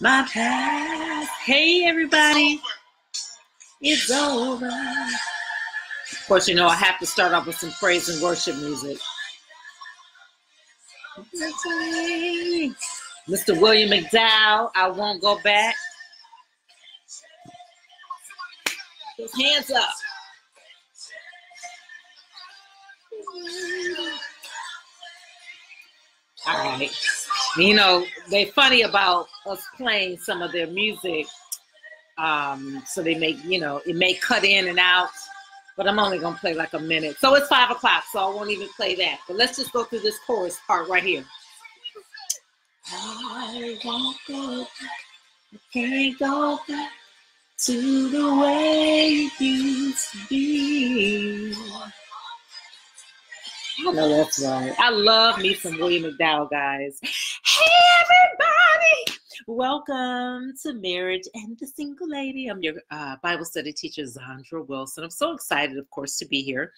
My past. Hey, everybody. It's over. Of course, you know, I have to start off with some praise and worship music. Mr. William McDowell, I won't go back. Hands up. All right. You know, they're funny about us playing some of their music. Um, so they make, you know, it may cut in and out, but I'm only gonna play like a minute. So it's five o'clock, so I won't even play that. But let's just go through this chorus part right here. I won't go back. I can't go back to the way it used to be. I know that's right. I love me some William McDowell, guys. Hey! Welcome to Marriage and the Single Lady. I'm your uh, Bible study teacher, Zondra Wilson. I'm so excited, of course, to be here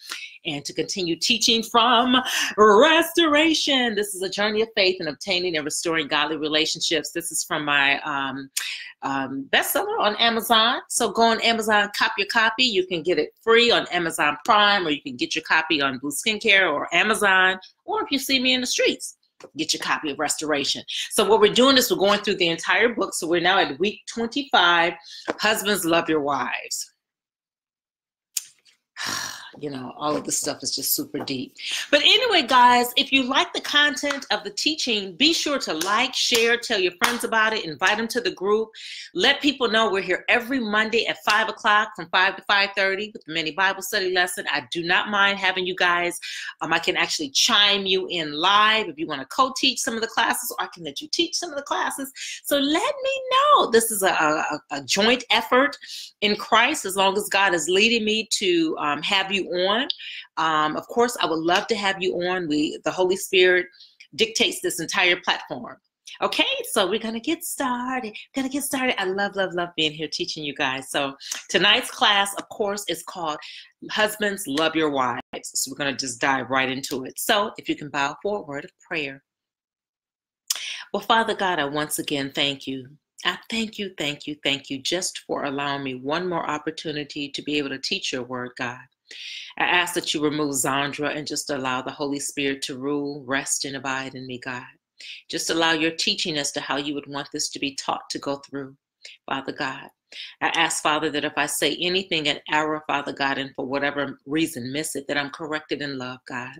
and to continue teaching from restoration. This is a journey of faith in obtaining and restoring godly relationships. This is from my um, um, bestseller on Amazon. So go on Amazon, cop your copy. You can get it free on Amazon Prime, or you can get your copy on Blue Skincare or Amazon, or if you see me in the streets get your copy of Restoration. So what we're doing is we're going through the entire book. So we're now at week 25. Husbands love your wives. you know, all of this stuff is just super deep. But anyway, guys, if you like the content of the teaching, be sure to like, share, tell your friends about it, invite them to the group. Let people know we're here every Monday at 5 o'clock from 5 to 5.30 with the mini Bible study lesson. I do not mind having you guys. Um, I can actually chime you in live if you want to co-teach some of the classes, or I can let you teach some of the classes. So let me know. This is a, a, a joint effort in Christ as long as God is leading me to um, have you on. Um, of course, I would love to have you on. We, the Holy Spirit dictates this entire platform. Okay, so we're gonna get started. Gonna get started. I love, love, love being here teaching you guys. So tonight's class, of course, is called Husbands Love Your Wives. So we're gonna just dive right into it. So if you can bow for a word of prayer. Well, Father God, I once again thank you. I thank you, thank you, thank you just for allowing me one more opportunity to be able to teach your word, God. I ask that you remove Zondra and just allow the Holy Spirit to rule, rest, and abide in me, God. Just allow your teaching as to how you would want this to be taught to go through, Father God. I ask, Father, that if I say anything in error, Father God, and for whatever reason miss it, that I'm corrected in love, God,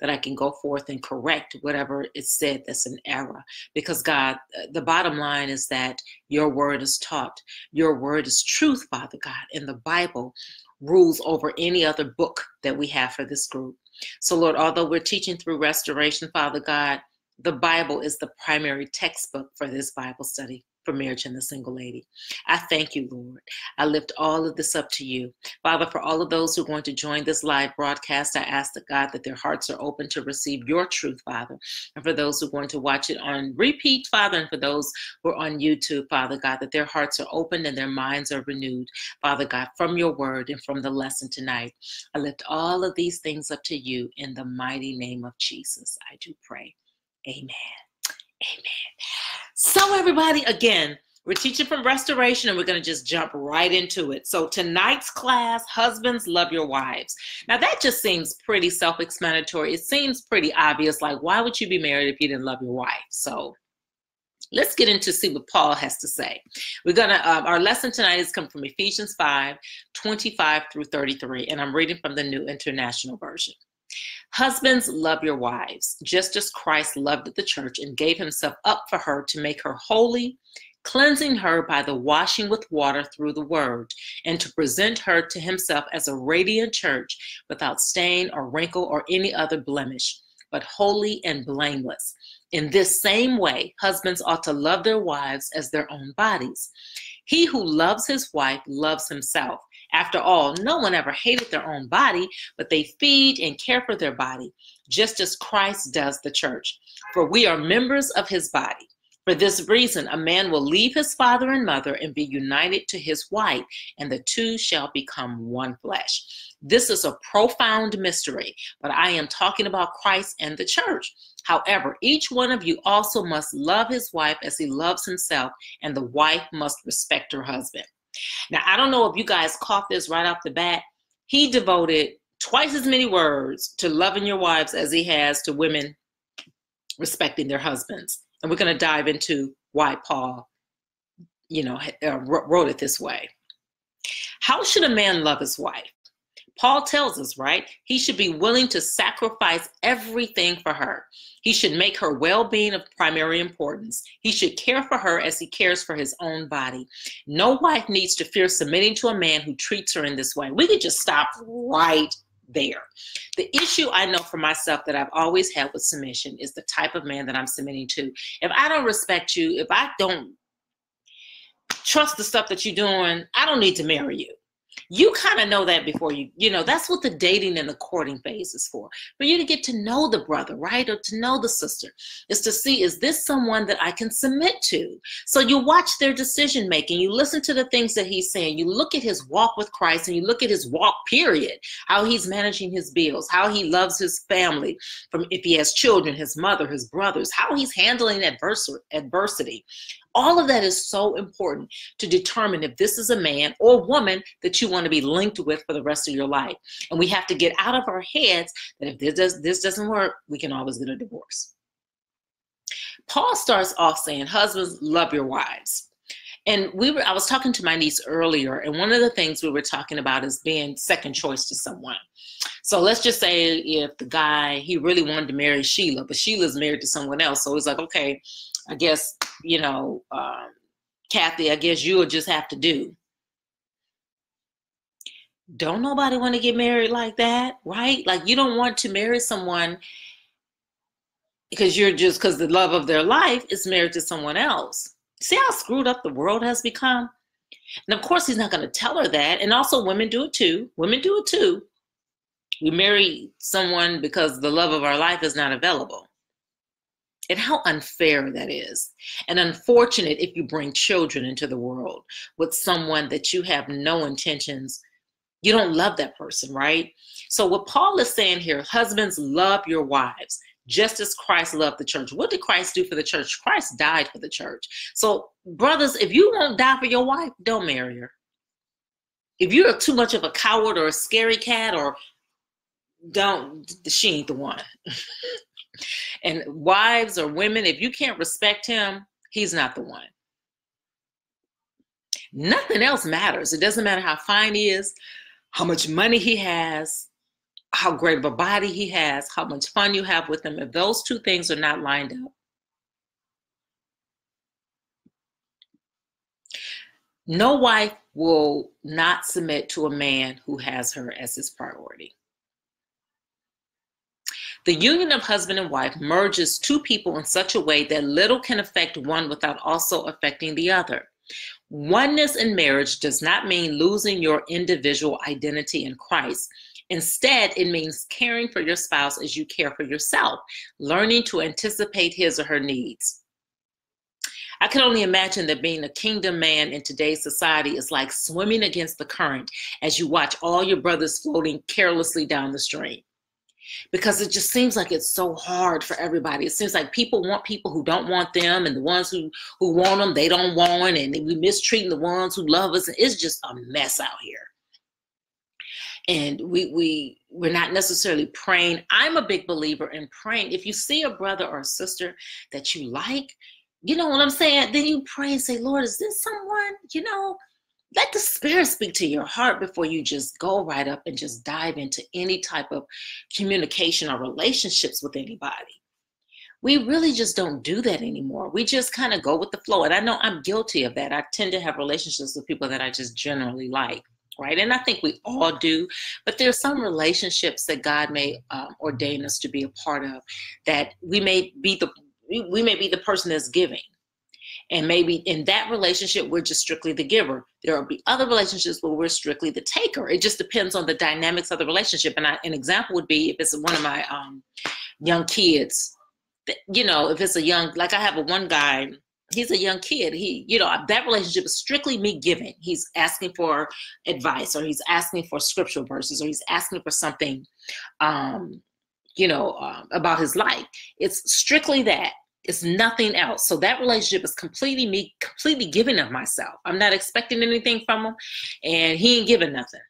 that I can go forth and correct whatever is said that's an error. Because, God, uh, the bottom line is that your word is taught, your word is truth, Father God, in the Bible rules over any other book that we have for this group. So, Lord, although we're teaching through restoration, Father God, the Bible is the primary textbook for this Bible study for marriage and the single lady. I thank you, Lord. I lift all of this up to you. Father, for all of those who are going to join this live broadcast, I ask that God that their hearts are open to receive your truth, Father. And for those who are going to watch it on repeat, Father, and for those who are on YouTube, Father God, that their hearts are open and their minds are renewed, Father God, from your word and from the lesson tonight. I lift all of these things up to you in the mighty name of Jesus. I do pray. Amen. Amen. So, everybody, again, we're teaching from restoration and we're going to just jump right into it. So, tonight's class, Husbands Love Your Wives. Now, that just seems pretty self explanatory. It seems pretty obvious. Like, why would you be married if you didn't love your wife? So, let's get into see what Paul has to say. We're to, um, our lesson tonight is come from Ephesians 5 25 through 33. And I'm reading from the New International Version. Husbands, love your wives, just as Christ loved the church and gave himself up for her to make her holy, cleansing her by the washing with water through the word, and to present her to himself as a radiant church without stain or wrinkle or any other blemish, but holy and blameless. In this same way, husbands ought to love their wives as their own bodies. He who loves his wife loves himself. After all, no one ever hated their own body, but they feed and care for their body, just as Christ does the church. For we are members of his body. For this reason, a man will leave his father and mother and be united to his wife, and the two shall become one flesh. This is a profound mystery, but I am talking about Christ and the church. However, each one of you also must love his wife as he loves himself, and the wife must respect her husband. Now, I don't know if you guys caught this right off the bat. He devoted twice as many words to loving your wives as he has to women respecting their husbands. And we're going to dive into why Paul, you know, uh, wrote it this way. How should a man love his wife? Paul tells us, right? He should be willing to sacrifice everything for her. He should make her well being of primary importance. He should care for her as he cares for his own body. No wife needs to fear submitting to a man who treats her in this way. We could just stop right there. The issue I know for myself that I've always had with submission is the type of man that I'm submitting to. If I don't respect you, if I don't trust the stuff that you're doing, I don't need to marry you you kind of know that before you you know that's what the dating and the courting phase is for for you to get to know the brother right or to know the sister is to see is this someone that i can submit to? So you watch their decision making you listen to the things that he's saying you look at his walk with christ and you look at his walk period how he's managing his bills how he loves his family from if he has children his mother his brothers how he's handling adversity all of that is so important to determine if this is a man or woman that you want to be linked with for the rest of your life. And we have to get out of our heads that if this, does, this doesn't work, we can always get a divorce. Paul starts off saying, Husbands, love your wives. And we were, I was talking to my niece earlier, and one of the things we were talking about is being second choice to someone. So let's just say if the guy he really wanted to marry Sheila, but Sheila's married to someone else. So he's like, okay, I guess, you know, um, Kathy, I guess you'll just have to do. Don't nobody want to get married like that, right? Like you don't want to marry someone because you're just because the love of their life is married to someone else. See how screwed up the world has become? And of course, he's not going to tell her that. And also, women do it too. Women do it too. We marry someone because the love of our life is not available and how unfair that is. And unfortunate if you bring children into the world with someone that you have no intentions you don't love that person right? So what paul is saying here husbands love your wives just as christ loved the church. What did christ do for the church? Christ died for the church. So brothers if you won't die for your wife don't marry her. If you're too much of a coward or a scary cat or don't she ain't the one And wives or women, if you can't respect him, he's not the one. Nothing else matters. It doesn't matter how fine he is, how much money he has, how great of a body he has, how much fun you have with him. If those two things are not lined up, no wife will not submit to a man who has her as his priority. The union of husband and wife merges two people in such a way that little can affect one without also affecting the other. Oneness in marriage does not mean losing your individual identity in Christ. Instead, it means caring for your spouse as you care for yourself, learning to anticipate his or her needs. I can only imagine that being a kingdom man in today's society is like swimming against the current as you watch all your brothers floating carelessly down the stream because it just seems like it's so hard for everybody. It seems like people want people who don't want them, and the ones who who want them they don't want, and we mistreating the ones who love us. And it's just a mess out here. And we we we're not necessarily praying. I'm a big believer in praying. If you see a brother or a sister that you like, you know what I'm saying, then you pray and say, Lord, is this someone? You know, let the spirit speak to your heart before you just go right up and just dive into any type of communication or relationships with anybody. We really just don't do that anymore. We just kind of go with the flow. And I know I'm guilty of that. I tend to have relationships with people that I just generally like right? And I think we all do, but there are some relationships that God may um, ordain us to be a part of that we may be the we may be the person that's giving, and maybe in that relationship, we're just strictly the giver. There will be other relationships where we're strictly the taker. It just depends on the dynamics of the relationship. And I, an example would be if it's one of my um, young kids, you know, if it's a young, like I have a one guy he's a young kid. He, you know, that relationship is strictly me giving. He's asking for advice or he's asking for scriptural verses or he's asking for something, um, you know, uh, about his life. It's strictly that. It's nothing else. So that relationship is completely me, completely giving of myself. I'm not expecting anything from him and he ain't giving nothing.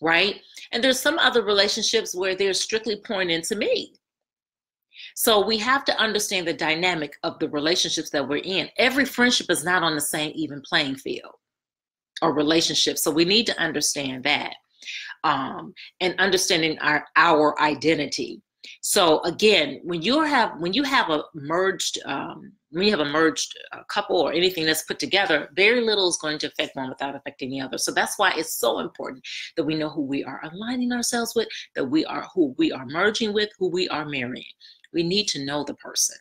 Right. And there's some other relationships where they're strictly pouring into me so we have to understand the dynamic of the relationships that we're in. Every friendship is not on the same even playing field or relationship. So we need to understand that um, and understanding our, our identity. So again, when you have when you have a merged um, when you have a merged uh, couple or anything that's put together, very little is going to affect one without affecting the other. So that's why it's so important that we know who we are aligning ourselves with, that we are who we are merging with, who we are marrying we need to know the person.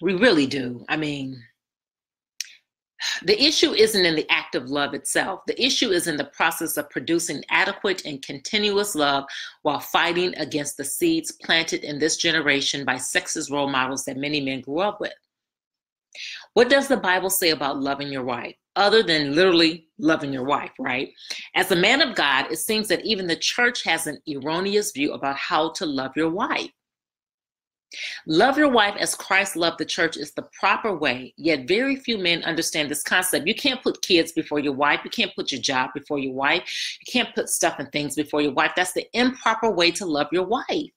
We really do. I mean, the issue isn't in the act of love itself. The issue is in the process of producing adequate and continuous love while fighting against the seeds planted in this generation by sexist role models that many men grew up with. What does the Bible say about loving your wife? Other than literally loving your wife, right? As a man of God, it seems that even the church has an erroneous view about how to love your wife. Love your wife as Christ loved the church is the proper way, yet very few men understand this concept. You can't put kids before your wife. You can't put your job before your wife. You can't put stuff and things before your wife. That's the improper way to love your wife.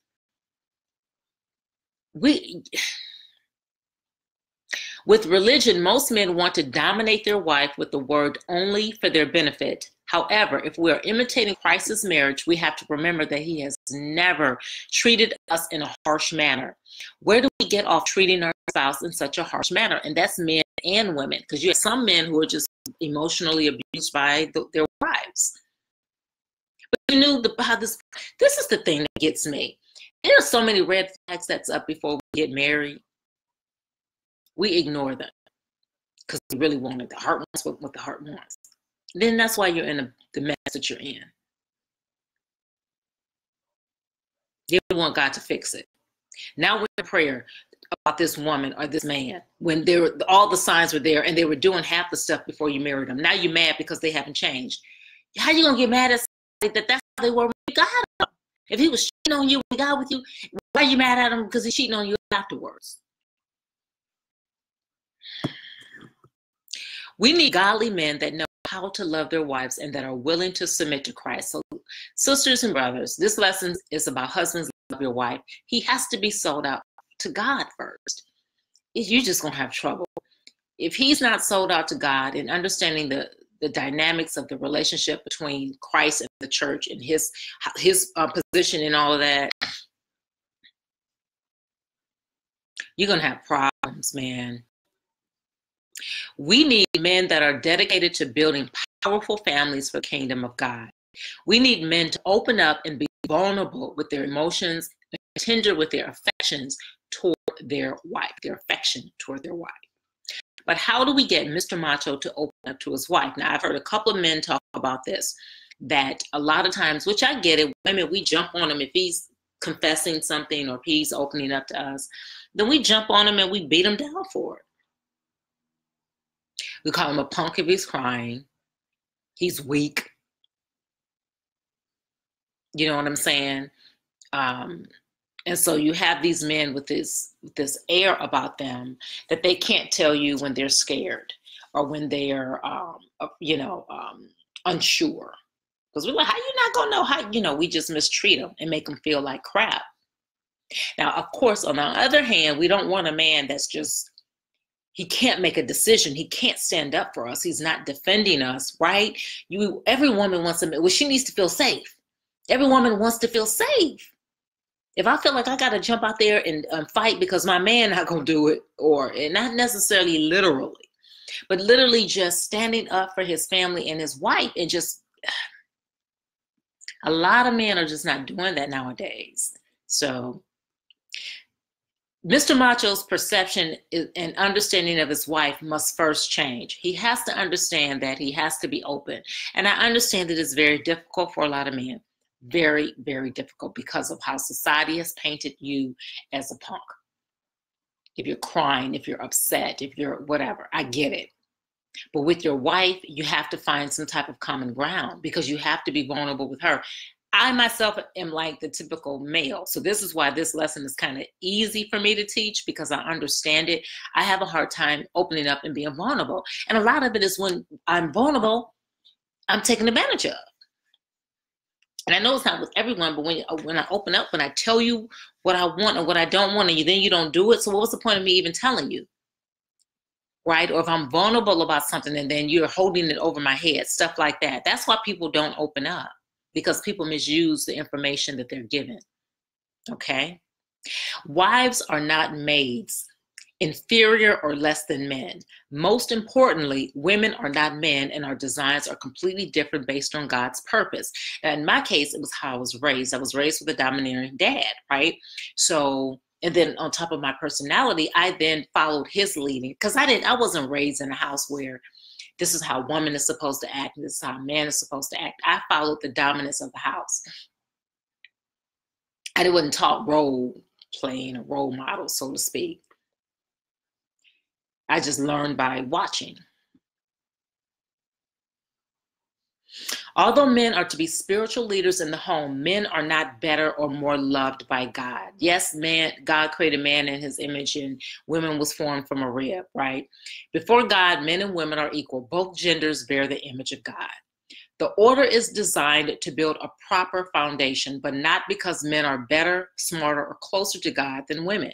We with religion, most men want to dominate their wife with the word only for their benefit. However, if we are imitating Christ's marriage, we have to remember that he has never treated us in a harsh manner. Where do we get off treating our spouse in such a harsh manner? And that's men and women, because you have some men who are just emotionally abused by the, their wives. But you knew the, how this, this is the thing that gets me. There are so many red flags that's up before we get married we ignore them because we really wanted. The heart wants what, what the heart wants. Then that's why you're in a, the mess that you're in. You want God to fix it. Now we're in prayer about this woman or this man when there all the signs were there and they were doing half the stuff before you married them. Now you're mad because they haven't changed. How you gonna get mad at somebody that that's how they were when you got them? If he was cheating on you when he got with you, why are you mad at him because he's cheating on you afterwards? We need godly men that know how to love their wives and that are willing to submit to Christ. So, sisters and brothers, this lesson is about husbands love your wife. He has to be sold out to God first. You're just gonna have trouble if he's not sold out to God and understanding the the dynamics of the relationship between Christ and the church and his his uh, position and all of that. You're gonna have problems, man. We need men that are dedicated to building powerful families for the kingdom of God. We need men to open up and be vulnerable with their emotions, tender with their affections toward their wife, their affection toward their wife. But how do we get Mr. Macho to open up to his wife? Now, I've heard a couple of men talk about this, that a lot of times, which I get it, women, we jump on him if he's confessing something or if he's opening up to us, then we jump on him and we beat him down for it. We call him a punk if he's crying. He's weak. You know what I'm saying? Um, and so you have these men with this with this air about them that they can't tell you when they're scared or when they're um, uh, you know um, unsure. Because we're like, how you not gonna know how you know we just mistreat them and make them feel like crap. Now, of course, on the other hand, we don't want a man that's just he can't make a decision. He can't stand up for us. He's not defending us right? You every woman wants to well she needs to feel safe. Every woman wants to feel safe. If i feel like i got to jump out there and um, fight because my man not gonna do it or and not necessarily literally but literally just standing up for his family and his wife and just a lot of men are just not doing that nowadays. So Mr. Macho's perception and understanding of his wife must first change. He has to understand that he has to be open. And I understand that it's very difficult for a lot of men. Very, very difficult because of how society has painted you as a punk. if you're crying, if you're upset, if you're whatever. I get it. But with your wife, you have to find some type of common ground because you have to be vulnerable with her. I myself am like the typical male. So this is why this lesson is kind of easy for me to teach because I understand it. I have a hard time opening up and being vulnerable. And a lot of it is when I'm vulnerable, I'm taken advantage of. And I know it's not with everyone, but when uh, when I open up, when I tell you what I want or what I don't want, and you then you don't do it. So what was the point of me even telling you? Right? Or if I'm vulnerable about something and then you're holding it over my head, stuff like that. That's why people don't open up because people misuse the information that they're given. Okay? Wives are not maids, inferior or less than men. Most importantly, women are not men and our designs are completely different based on God's purpose. Now, in my case, it was how I was raised. I was raised with a domineering dad, right? So, and then on top of my personality, I then followed his leading because I didn't, I wasn't raised in a house where this is how woman is supposed to act, this is how man is supposed to act. I followed the dominance of the house. I wasn't taught role playing a role model, so to speak. I just learned by watching. Although men are to be spiritual leaders in the home, men are not better or more loved by God. Yes, man, God created man in his image and women was formed from a rib, right? Before God, men and women are equal. Both genders bear the image of God. The order is designed to build a proper foundation, but not because men are better, smarter, or closer to God than women.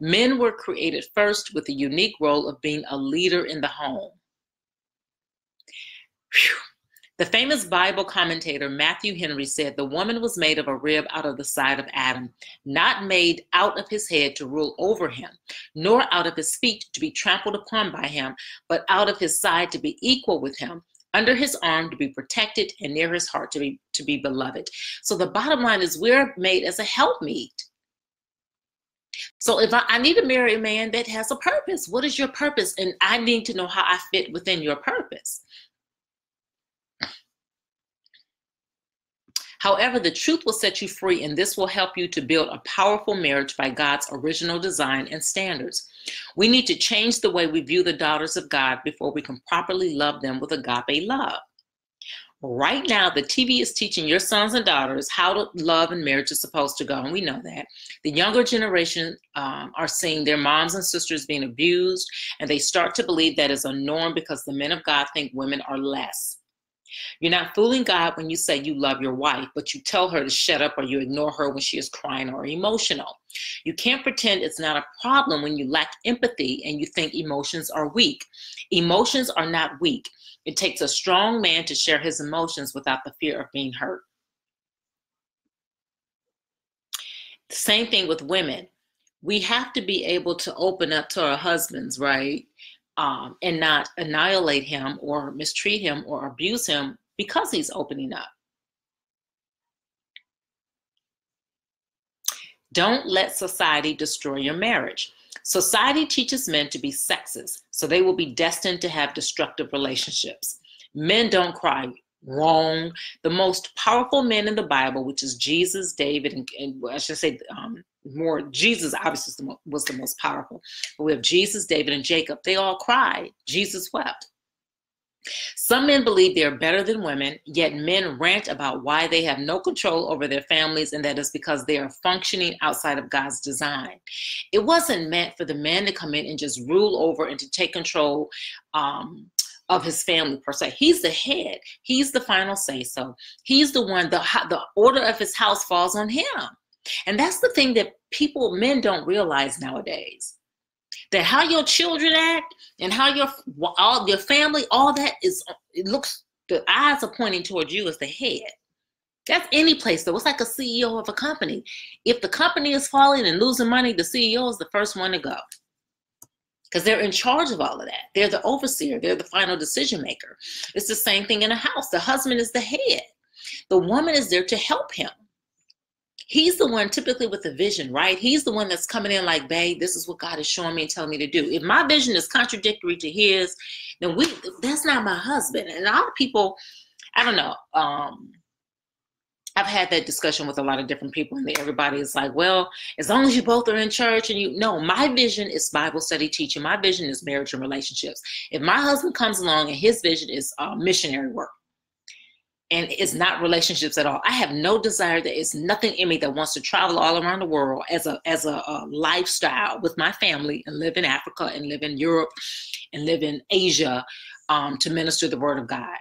Men were created first with the unique role of being a leader in the home. Whew. The famous Bible commentator Matthew Henry said the woman was made of a rib out of the side of Adam, not made out of his head to rule over him, nor out of his feet to be trampled upon by him, but out of his side to be equal with him, under his arm to be protected, and near his heart to be to be beloved. So the bottom line is we're made as a helpmeet. So if I, I need to marry a man that has a purpose, what is your purpose? And I need to know how I fit within your purpose. However, the truth will set you free, and this will help you to build a powerful marriage by God's original design and standards. We need to change the way we view the daughters of God before we can properly love them with agape love. Right now, the TV is teaching your sons and daughters how to love and marriage is supposed to go, and we know that. The younger generation um, are seeing their moms and sisters being abused, and they start to believe that is a norm because the men of God think women are less. You're not fooling God when you say you love your wife, but you tell her to shut up or you ignore her when she is crying or emotional. You can't pretend it's not a problem when you lack empathy and you think emotions are weak. Emotions are not weak. It takes a strong man to share his emotions without the fear of being hurt. Same thing with women. We have to be able to open up to our husbands, right? Um, and not annihilate him or mistreat him or abuse him because he's opening up. Don't let society destroy your marriage. Society teaches men to be sexist, so they will be destined to have destructive relationships. Men don't cry. Wrong. The most powerful men in the Bible, which is Jesus, David, and, and I should say um, more jesus obviously was the most powerful but we have jesus david and jacob they all cried jesus wept some men believe they are better than women, yet men rant about why they have no control over their families, and that is because they are functioning outside of God's design. It wasn't meant for the man to come in and just rule over and to take control um, of his family per se. He's the head. He's the final say so. He's the one. the The order of his house falls on him. And that's the thing that people, men don't realize nowadays. That how your children act and how your all your family, all that is it looks the eyes are pointing towards you as the head. That's any place though. It's like a CEO of a company. If the company is falling and losing money, the CEO is the first one to go. Because they're in charge of all of that. They're the overseer, they're the final decision maker. It's the same thing in a house. The husband is the head. The woman is there to help him he's the one typically with the vision, right? He's the one that's coming in like, babe, this is what God is showing me and telling me to do. If my vision is contradictory to his, then we that's not my husband. And a lot of people, I don't know, um, I've had that discussion with a lot of different people, and everybody is like, well, as long as you both are in church and you know, my vision is Bible study teaching. My vision is marriage and relationships. If my husband comes along and his vision is uh, missionary work, and it's not relationships at all. I have no desire. There is nothing in me that wants to travel all around the world as a as a, a, lifestyle with my family and live in Africa and live in Europe and live in Asia um, to minister the word of God.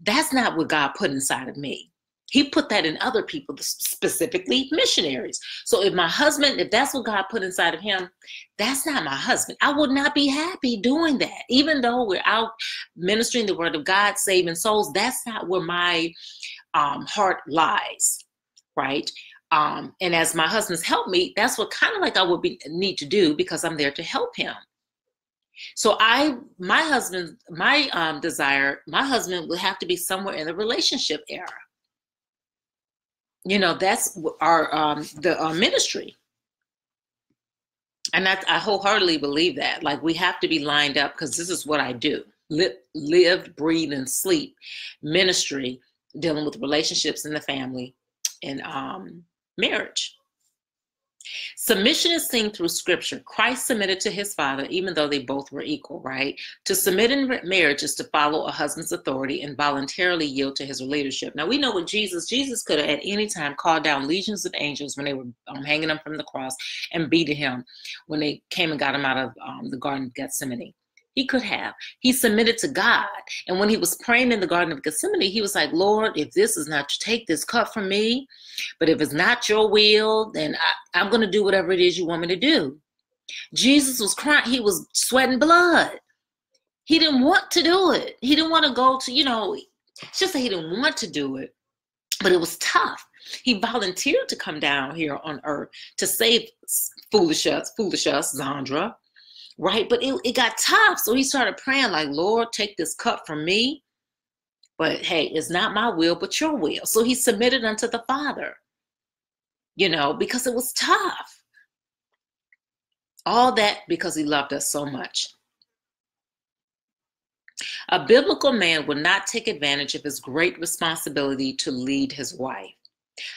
That's not what God put inside of me. He put that in other people, specifically missionaries. So if my husband, if that's what God put inside of him, that's not my husband. I would not be happy doing that. Even though we're out ministering the word of God, saving souls, that's not where my um, heart lies, right? Um, and as my husband's helped me, that's what kind of like I would be need to do because I'm there to help him. So I, my husband, my um, desire, my husband would have to be somewhere in the relationship era you know that's our um the uh, ministry. And I, I wholeheartedly believe that. Like we have to be lined up because this is what i do. Live, live breathe and sleep ministry dealing with relationships in the family and um marriage Submission is seen through scripture. Christ submitted to his father, even though they both were equal, right? To submit in marriage is to follow a husband's authority and voluntarily yield to his leadership. Now, we know with Jesus, Jesus could have at any time called down legions of angels when they were um, hanging him from the cross and beating him when they came and got him out of um, the Garden of Gethsemane. He could have. He submitted to God. And when he was praying in the Garden of Gethsemane, he was like, Lord, if this is not to take this cup from me, but if it's not your will, then I, I'm going to do whatever it is you want me to do. Jesus was crying. He was sweating blood. He didn't want to do it. He didn't want to go to, you know, it's just that he didn't want to do it, but it was tough. He volunteered to come down here on earth to save foolish us, foolish us, Zondra, right? But it, it got tough. So he started praying, like, Lord, take this cup from me. But hey, it's not my will, but your will. So he submitted unto the Father, you know, because it was tough. All that because he loved us so much. A biblical man would not take advantage of his great responsibility to lead his wife.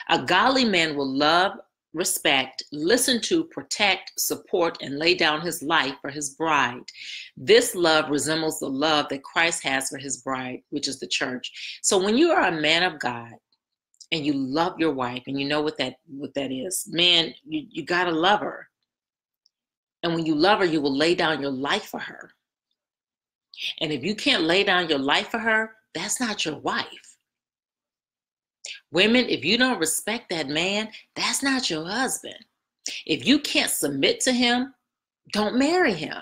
A godly man will love, respect, listen to, protect, support, and lay down his life for his bride. This love resembles the love that Christ has for his bride, which is the church. So when you are a man of God and you love your wife and you know what that what that is, man, you, you gotta love her. And when you love her, you will lay down your life for her. And if you can't lay down your life for her, that's not your wife. Women, if you don't respect that man, that's not your husband. If you can't submit to him, don't marry him.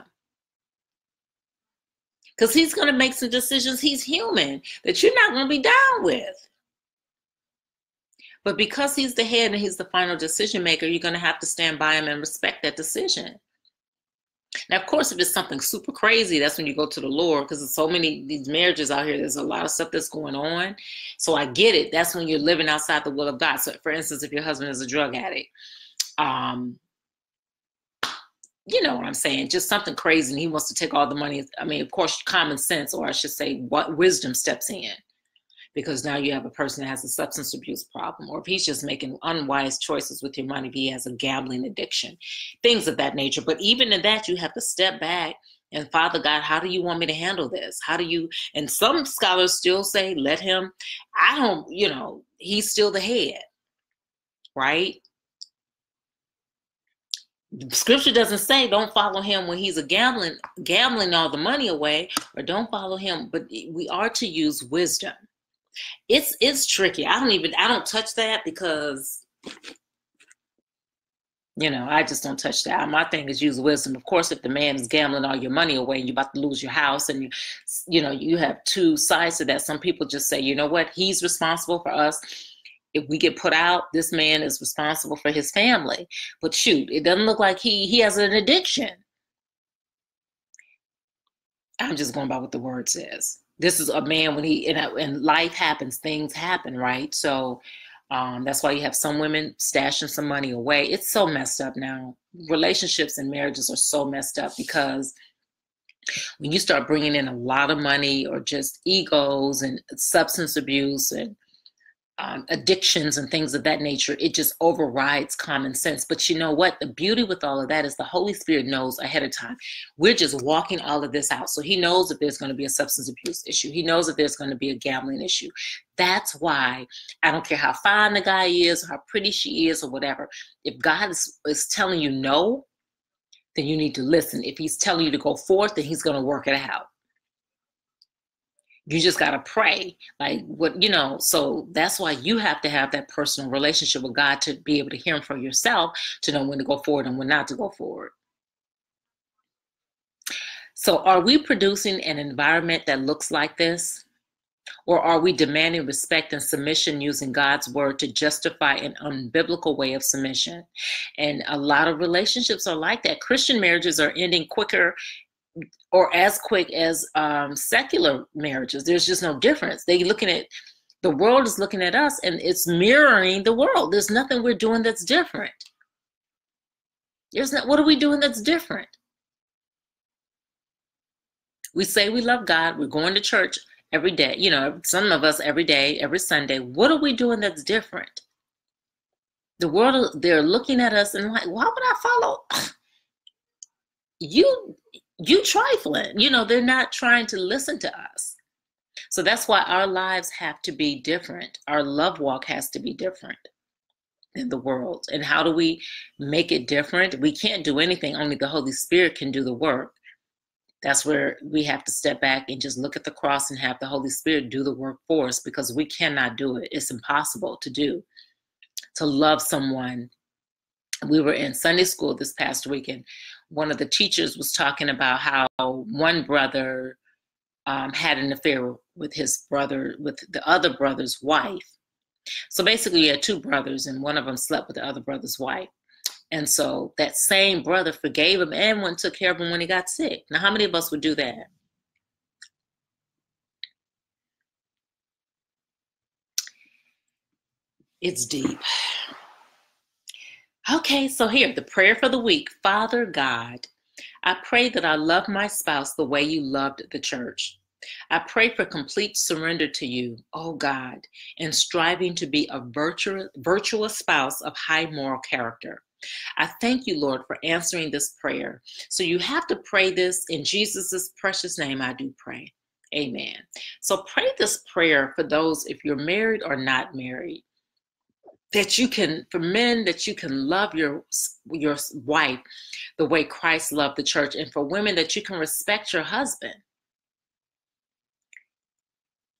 Because he's going to make some decisions, he's human, that you're not going to be down with. But because he's the head and he's the final decision maker, you're going to have to stand by him and respect that decision. Now, of course, if it's something super crazy, that's when you go to the Lord because there's so many these marriages out here. There's a lot of stuff that's going on. So I get it. That's when you're living outside the will of God. So, for instance, if your husband is a drug addict, um, you know what I'm saying? Just something crazy, and he wants to take all the money. I mean, of course, common sense, or I should say, what wisdom steps in because now you have a person that has a substance abuse problem, or if he's just making unwise choices with your money, if he has a gambling addiction, things of that nature. But even in that, you have to step back and Father God, how do you want me to handle this? How do you, and some scholars still say, let him, I don't, you know, he's still the head, right? scripture doesn't say don't follow him when he's a gambling gambling all the money away or don't follow him but we are to use wisdom it's it's tricky. I don't even I don't touch that because you know, I just don't touch that. My thing is use wisdom. Of course, if the man is gambling all your money away and you're about to lose your house and you you know, you have two sides to that. Some people just say, you know what, he's responsible for us. If we get put out, this man is responsible for his family. But shoot, it doesn't look like he he has an addiction. I'm just going by what the word says this is a man when he and, life happens things happen right? So um, that's why you have some women stashing some money away. It's so messed up now. Relationships and marriages are so messed up because when you start bringing in a lot of money or just egos and substance abuse and um, addictions and things of that nature, it just overrides common sense. But you know what? The beauty with all of that is the Holy Spirit knows ahead of time. We're just walking all of this out. So He knows that there's going to be a substance abuse issue, He knows that there's going to be a gambling issue. That's why I don't care how fine the guy is, or how pretty she is, or whatever. If God is, is telling you no, then you need to listen. If He's telling you to go forth, then He's going to work it out you just got to pray like what you know so that's why you have to have that personal relationship with god to be able to hear him for yourself to know when to go forward and when not to go forward so are we producing an environment that looks like this or are we demanding respect and submission using God's word to justify an unbiblical way of submission? And a lot of relationships are like that. Christian marriages are ending quicker or as quick as um, secular marriages. There's just no difference. They looking at the world is looking at us and it's mirroring the world. There's nothing we're doing that's different. There's not what are we doing that's different? We say we love God, we're going to church every day, you know, some of us every day, every Sunday. What are we doing that's different? The world, they're looking at us and like, why would I follow? You you trifling. You know, they're not trying to listen to us. So that's why our lives have to be different. Our love walk has to be different in the world. And how do we make it different? We can't do anything, only the Holy Spirit can do the work. That's where we have to step back and just look at the cross and have the Holy Spirit do the work for us because we cannot do it. It's impossible to do. To love someone. We were in Sunday school this past weekend one of the teachers was talking about how one brother um, had an affair with his brother, with the other brother's wife. So basically, he had two brothers, and one of them slept with the other brother's wife. And so that same brother forgave him and went took care of him when he got sick. Now, how many of us would do that? It's deep. Okay, so here, the prayer for the week. Father God, I pray that I love my spouse the way you loved the church. I pray for complete surrender to you, oh God, and striving to be a virtuous, virtuous spouse of high moral character. I thank you, Lord, for answering this prayer. So you have to pray this in Jesus' precious name. I do pray. Amen. So pray this prayer for those if you're married or not married that you can for men that you can love your your wife the way Christ loved the church and for women that you can respect your husband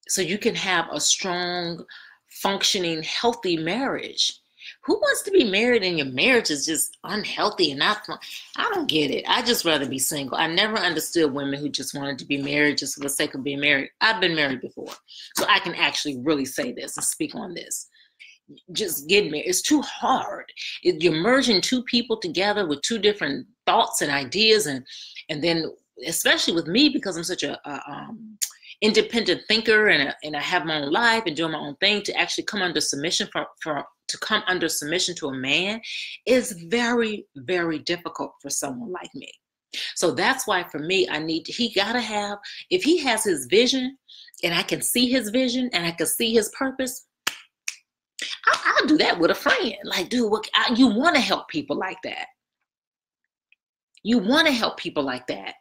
so you can have a strong functioning healthy marriage who wants to be married and your marriage is just unhealthy and not fun? I don't get it. I just rather be single. I never understood women who just wanted to be married just for the sake of being married. I've been married before. So I can actually really say this and speak on this just getting there. It's too hard. It, you're merging two people together with two different thoughts and ideas, and and then especially with me because I'm such a, a um, independent thinker and, a, and I have my own life and doing my own thing to actually come under submission for, for to come under submission to a man is very very difficult for someone like me. So that's why for me I need to, he got to have if he has his vision and I can see his vision and I can see his purpose I, will do that with a friend. Like, dude, what, I, you want to help people like that. You want to help people like that.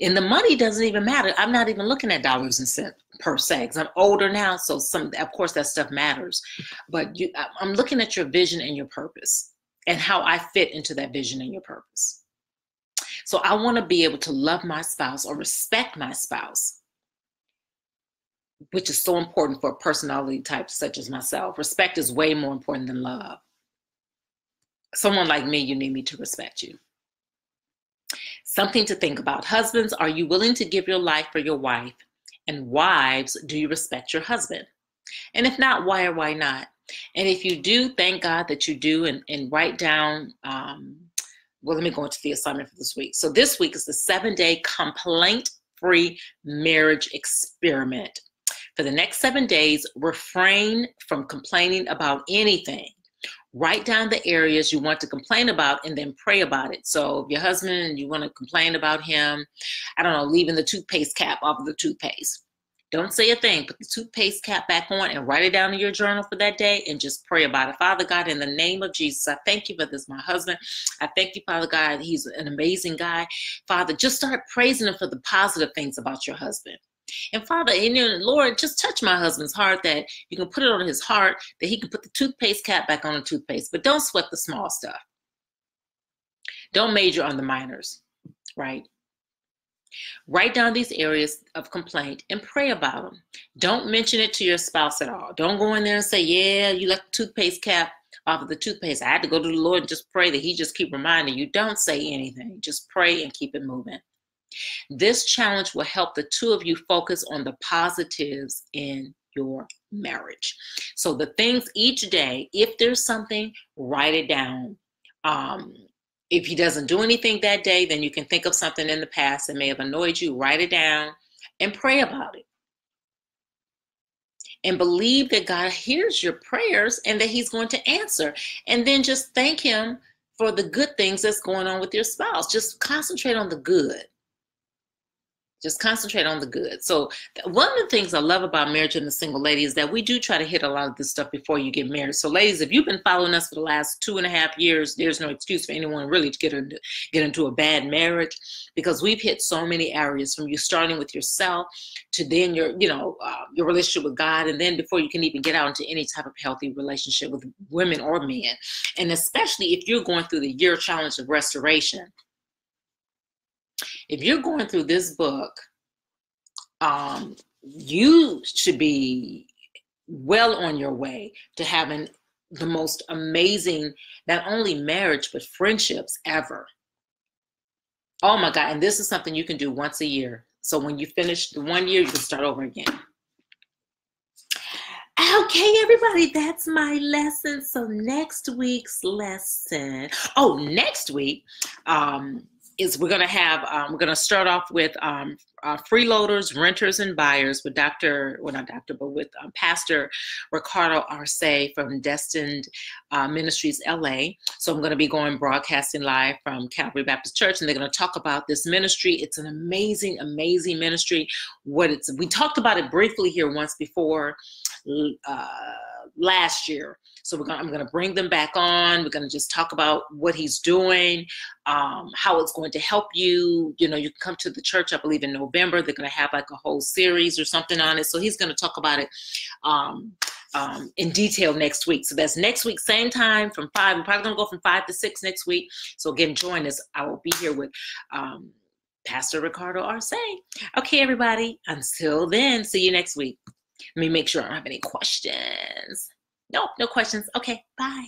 And the money doesn't even matter. I'm not even looking at dollars and cents per se because I'm older now. So some, of course, that stuff matters. But you, I'm looking at your vision and your purpose and how I fit into that vision and your purpose. So I want to be able to love my spouse or respect my spouse which is so important for personality types such as myself. Respect is way more important than love. Someone like me, you need me to respect you. Something to think about. Husbands, are you willing to give your life for your wife? And wives, do you respect your husband? And if not, why or why not? And if you do, thank God that you do and, and write down. Um, well, let me go into the assignment for this week. So this week is the seven day complaint free marriage experiment. For the next seven days, refrain from complaining about anything. Write down the areas you want to complain about and then pray about it. So, if your husband, you want to complain about him, I don't know, leaving the toothpaste cap off of the toothpaste. Don't say a thing. Put the toothpaste cap back on and write it down in your journal for that day and just pray about it. Father God, in the name of Jesus, I thank you for this, my husband. I thank you, Father God. He's an amazing guy. Father, just start praising him for the positive things about your husband. And Father, and Lord, just touch my husband's heart that you can put it on his heart that he can put the toothpaste cap back on the toothpaste, but don't sweat the small stuff. Don't major on the minors, right? Write down these areas of complaint and pray about them. Don't mention it to your spouse at all. Don't go in there and say, Yeah, you left the toothpaste cap off of the toothpaste. I had to go to the Lord and just pray that He just keep reminding you. Don't say anything. Just pray and keep it moving. This challenge will help the two of you focus on the positives in your marriage. So, the things each day, if there's something, write it down. Um, if he doesn't do anything that day, then you can think of something in the past that may have annoyed you, write it down and pray about it. And believe that God hears your prayers and that He's going to answer. And then just thank Him for the good things that's going on with your spouse. Just concentrate on the good. Just concentrate on the good. So one of the things I love about marriage and the single lady is that we do try to hit a lot of this stuff before you get married. So ladies, if you've been following us for the last two and a half years, there's no excuse for anyone really to get into get into a bad marriage because we've hit so many areas from you starting with yourself to then your you know uh, your relationship with God, and then before you can even get out into any type of healthy relationship with women or men, and especially if you're going through the year challenge of restoration if you're going through this book, um, you should be well on your way to having the most amazing, not only marriage, but friendships ever. Oh my God. And this is something you can do once a year. So when you finish the one year, you can start over again. Okay, everybody, that's my lesson. So next week's lesson. Oh, next week, um, is we're going to have um, we're going to start off with um, uh, freeloaders, renters, and buyers with Dr. well not Dr. but with um, Pastor Ricardo Arce from Destined uh, Ministries LA. So I'm going to be going broadcasting live from Calvary Baptist Church, and they're going to talk about this ministry. It's an amazing, amazing ministry. What it's we talked about it briefly here once before uh, last year so gonna, I'm going to bring them back on. We're going to just talk about what he's doing, um, how it's going to help you. You know, you can come to the church, I believe, in November. They're going to have like a whole series or something on it. So he's going to talk about it um, um, in detail next week. So that's next week, same time from five. We're probably going to go from five to six next week. So again, join us. I will be here with. Um, Pastor Ricardo Arce. Okay, everybody. Until then, see you next week. Let me make sure I don't have any questions. No, no questions. Okay, bye.